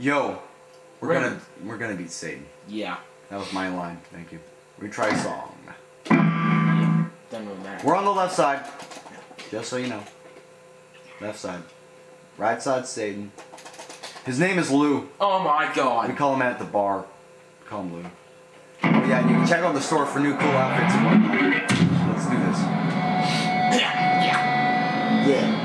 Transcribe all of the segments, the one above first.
Yo, we're gonna we're gonna beat Satan. Yeah. That was my line. Thank you. We try a song. Yeah. Doesn't really matter. We're on the left side. Just so you know. Left side. Right side Satan. His name is Lou. Oh my god. We call him at the bar. Call him Lou. Oh yeah, you can check out the store for new cool outfits and whatnot. Let's do this. Yeah. Yeah. Yeah.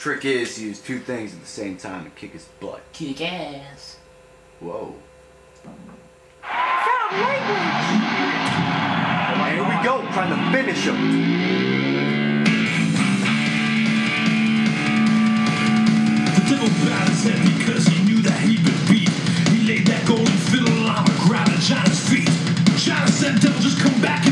Trick is to use two things at the same time and kick his butt. Kick ass. Whoa. And here we go, trying to finish him. The devil bowed his head because he knew that he'd been beat. He laid that golden fiddle on the ground at China's feet. China said, devil, just come back if